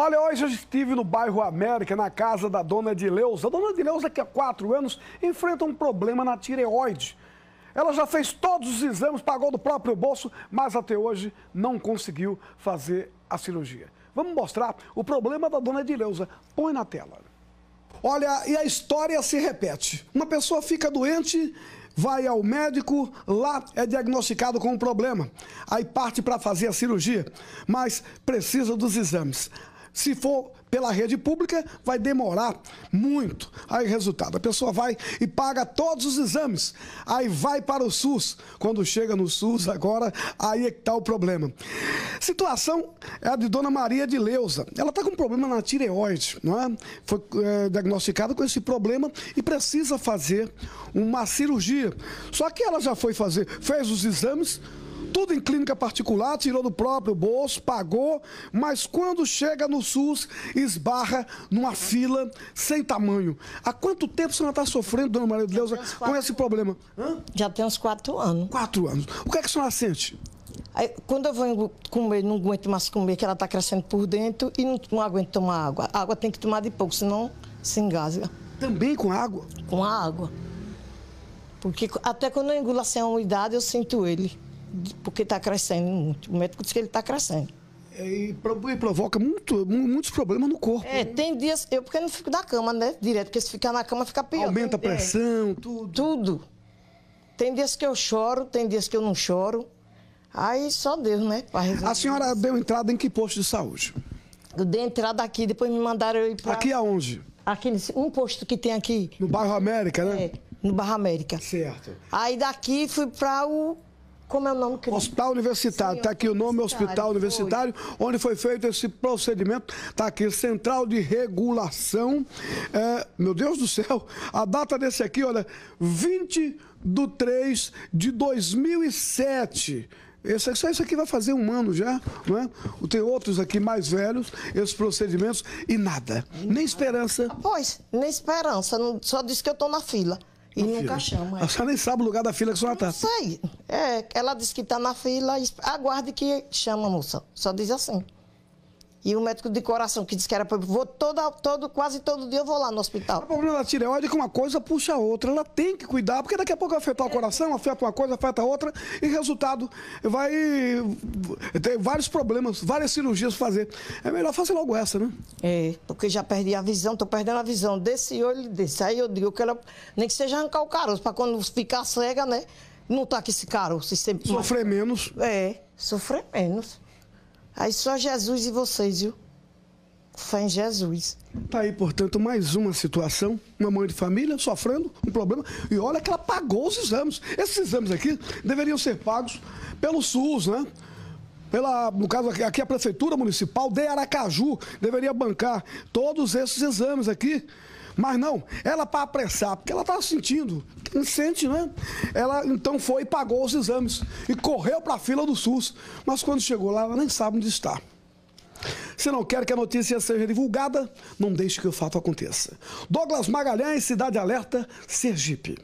Olha, hoje eu estive no bairro América, na casa da dona Edileuza. A dona Edileuza, que há quatro anos, enfrenta um problema na tireoide. Ela já fez todos os exames, pagou do próprio bolso, mas até hoje não conseguiu fazer a cirurgia. Vamos mostrar o problema da dona Edileuza. Põe na tela. Olha, e a história se repete. Uma pessoa fica doente, vai ao médico, lá é diagnosticado com um problema. Aí parte para fazer a cirurgia, mas precisa dos exames. Se for pela rede pública, vai demorar muito. Aí, resultado, a pessoa vai e paga todos os exames. Aí vai para o SUS. Quando chega no SUS, agora, aí é que está o problema. Situação é a de Dona Maria de Leusa. Ela está com um problema na tireoide, não é? Foi é, diagnosticada com esse problema e precisa fazer uma cirurgia. Só que ela já foi fazer, fez os exames, tudo em clínica particular, tirou do próprio bolso, pagou, mas quando chega no SUS, esbarra numa fila sem tamanho. Há quanto tempo a senhora está sofrendo, dona Maria de Deus, com esse problema? Hã? Já tem uns quatro anos. Quatro anos. O que é que a senhora sente? Aí, quando eu vou comer, não aguento mais comer, que ela está crescendo por dentro e não, não aguento tomar água. A água tem que tomar de pouco, senão se engasga. Também com água? Com água. Porque até quando eu engulo assim a umidade, eu sinto ele porque está crescendo muito. O médico disse que ele está crescendo. É, e, provoca muito, muitos problemas no corpo. É, tem dias. Eu porque não fico na cama, né? Direto, porque se ficar na cama fica pior. Aumenta a pressão, é, tudo. Tudo. Tem dias que eu choro, tem dias que eu não choro. Aí só Deus, né? A senhora isso. deu entrada em que posto de saúde? Eu dei entrada aqui, depois me mandaram eu ir para. Aqui aonde? Aqui, um posto que tem aqui. No bairro América, né? É, no bairro América. Certo. Aí daqui fui para o como é o nome? Que... Hospital Universitário. Está aqui o nome Hospital Universitário, foi. onde foi feito esse procedimento. Está aqui, Central de Regulação. É, meu Deus do céu, a data desse aqui, olha, 20 de 3 de 2007. Esse, isso aqui vai fazer um ano já, não é? Tem outros aqui mais velhos, esses procedimentos, e nada. Nem esperança. Pois, nem esperança. Só disse que eu estou na fila. E nunca chama. A senhora nem sabe o lugar da fila que a senhora está. Não sei. É, ela disse que está na fila, aguarde que chama, moça. Só diz assim. E o médico de coração que disse que era para. Vou toda, todo, quase todo dia eu vou lá no hospital. O problema da tireoide é que uma coisa puxa a outra. Ela tem que cuidar, porque daqui a pouco vai afetar o coração, afeta uma coisa, afeta outra, e resultado vai ter vários problemas, várias cirurgias fazer. É melhor fazer logo essa, né? É, porque já perdi a visão, tô perdendo a visão desse olho e desse. Aí eu digo que ela, nem que seja arrancar o caroço, para quando ficar cega, né? Não tá com esse caroço. Sempre... Sofrer menos. É, sofrer menos. Aí só Jesus e vocês, viu? Fé em Jesus. Tá aí, portanto, mais uma situação. Uma mãe de família sofrendo um problema. E olha que ela pagou os exames. Esses exames aqui deveriam ser pagos pelo SUS, né? Pela, no caso aqui, aqui a Prefeitura Municipal de Aracaju deveria bancar todos esses exames aqui. Mas não, ela para apressar, porque ela estava sentindo, quem sente, né? Ela então foi e pagou os exames e correu para a fila do SUS. Mas quando chegou lá, ela nem sabe onde está. Se não quer que a notícia seja divulgada, não deixe que o fato aconteça. Douglas Magalhães, Cidade Alerta, Sergipe.